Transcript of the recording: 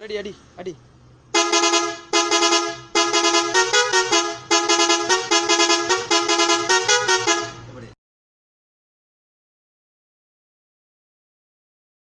அடி அடி அடி.